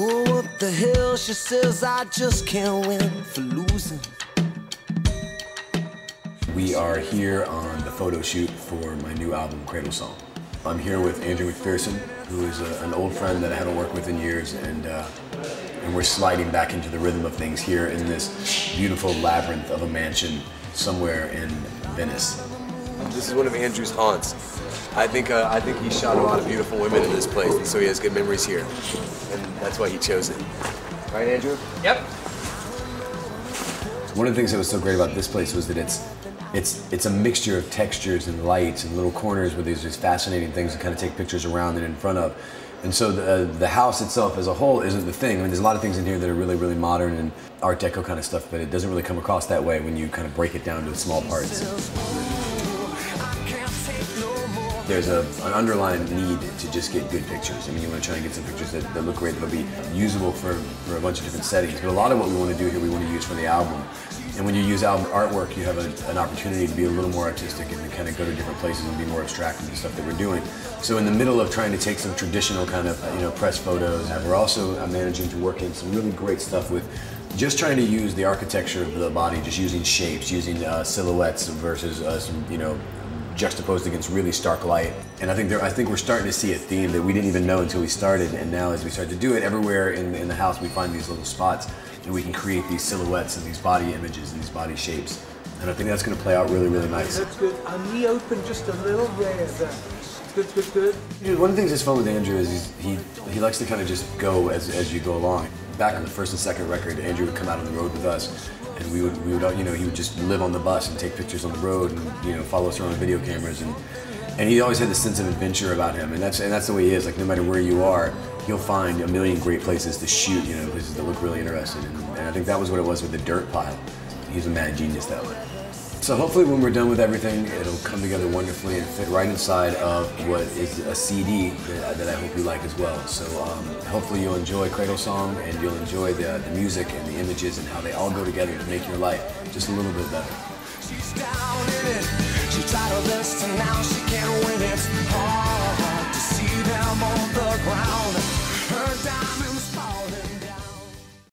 Oh, the she says I just can't win for losing. We are here on the photo shoot for my new album, Cradlesong. I'm here with Andrew McPherson, who is a, an old friend that I haven't worked with in years, and uh, and we're sliding back into the rhythm of things here in this beautiful labyrinth of a mansion somewhere in Venice. This is one of Andrew's haunts. I think uh, I think he shot a lot of beautiful women in this place, and so he has good memories here, and that's why he chose it. Right, Andrew? Yep. One of the things that was so great about this place was that it's it's it's a mixture of textures and lights and little corners where there's just fascinating things to kind of take pictures around and in front of. And so the, uh, the house itself as a whole isn't the thing. I mean, there's a lot of things in here that are really, really modern and Art Deco kind of stuff, but it doesn't really come across that way when you kind of break it down to small parts. There's a, an underlying need to just get good pictures. I mean, you want to try and get some pictures that, that look great, that'll be usable for, for a bunch of different settings. But a lot of what we want to do here, we want to use for the album. And when you use album artwork, you have a, an opportunity to be a little more artistic and to kind of go to different places and be more abstract in the stuff that we're doing. So in the middle of trying to take some traditional kind of you know press photos, we're also uh, managing to work in some really great stuff with just trying to use the architecture of the body, just using shapes, using uh, silhouettes versus uh, some you know juxtaposed against really stark light. And I think there, I think we're starting to see a theme that we didn't even know until we started. And now as we start to do it, everywhere in, in the house we find these little spots and we can create these silhouettes and these body images and these body shapes. And I think that's going to play out really, really nice. That's good. And we open just a little there. Good, good, good. You know, one of the things that's fun with Andrew is he's, he he likes to kind of just go as, as you go along. Back on the first and second record, Andrew would come out on the road with us, and we would we would you know he would just live on the bus and take pictures on the road and you know follow us around with video cameras and and he always had this sense of adventure about him and that's and that's the way he is. Like no matter where you are, you'll find a million great places to shoot. You know places that look really interesting, and, and I think that was what it was with the dirt pile. He's a mad genius that way. So hopefully when we're done with everything, it'll come together wonderfully and fit right inside of what is a CD that, that I hope you like as well. So um, hopefully you'll enjoy Cradlesong and you'll enjoy the, the music and the images and how they all go together to make your life just a little bit better.